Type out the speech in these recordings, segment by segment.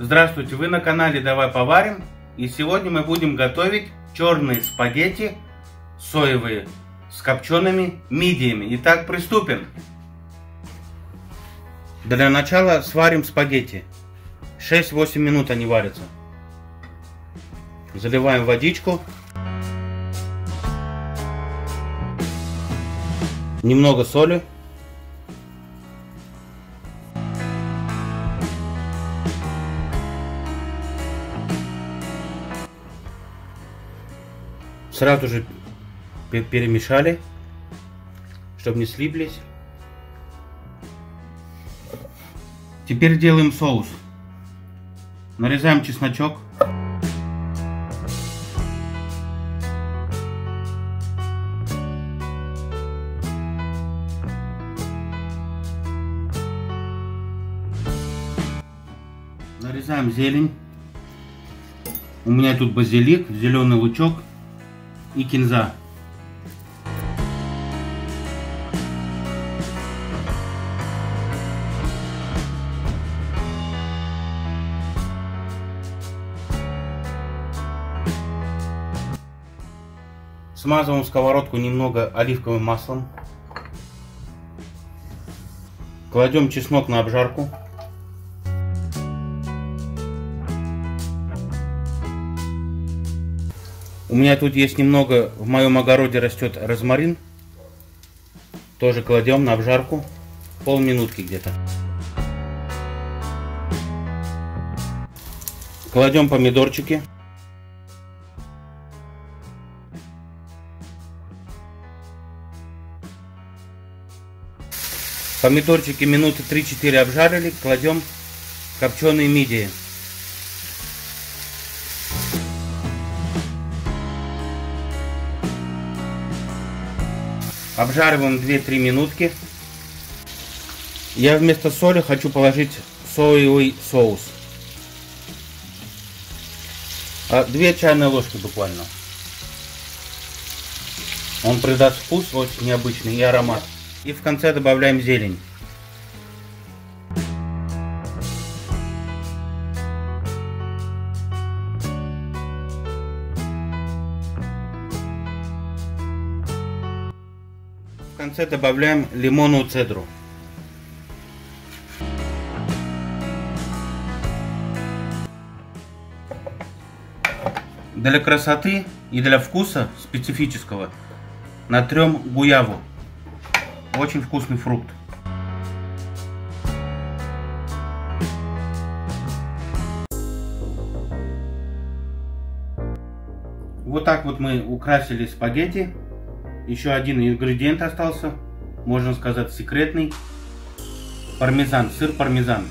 Здравствуйте, вы на канале Давай Поварим. И сегодня мы будем готовить черные спагетти соевые с копчеными мидиями. Итак, приступим. Для начала сварим спагетти. 6-8 минут они варятся. Заливаем водичку. Немного соли. Сразу же перемешали, чтобы не слиплись. Теперь делаем соус. Нарезаем чесночок. Нарезаем зелень. У меня тут базилик, зеленый лучок и кинза. Смазываем сковородку немного оливковым маслом. Кладем чеснок на обжарку. У меня тут есть немного, в моем огороде растет розмарин. Тоже кладем на обжарку. Полминутки где-то. Кладем помидорчики. Помидорчики минуты 3-4 обжарили, кладем копченые мидии. Обжариваем 2-3 минутки. Я вместо соли хочу положить соевый соус. А, две чайные ложки буквально. Он придаст вкус очень необычный и аромат. И в конце добавляем зелень. Конце добавляем лимонную цедру. Для красоты и для вкуса специфического натрем гуяву. Очень вкусный фрукт. Вот так вот мы украсили спагетти. Еще один ингредиент остался, можно сказать секретный. Пармезан, сыр пармезан.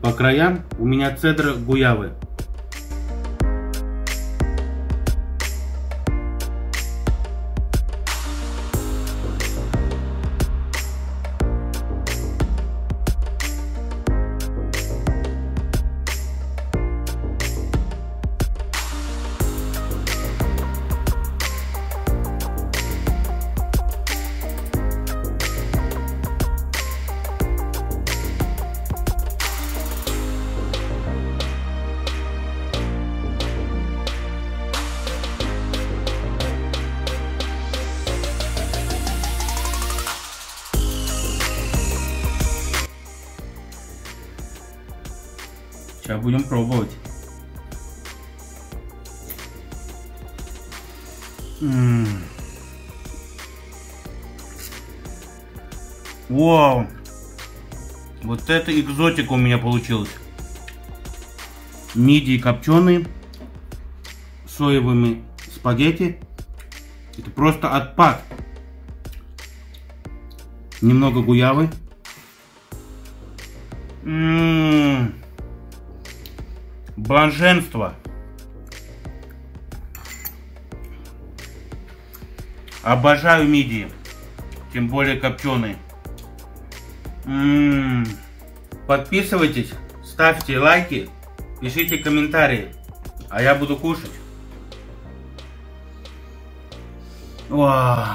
По краям у меня цедра гуявы. Сейчас будем пробовать. М -м -м. Вау! Вот это экзотика у меня получилось. Мидии копченые, соевыми спагетти. Это просто отпад. Немного гуявы. Ммм. Блаженство. Обожаю мидии. Тем более копченые. М -м -м. Подписывайтесь, ставьте лайки, пишите комментарии. А я буду кушать. Вау.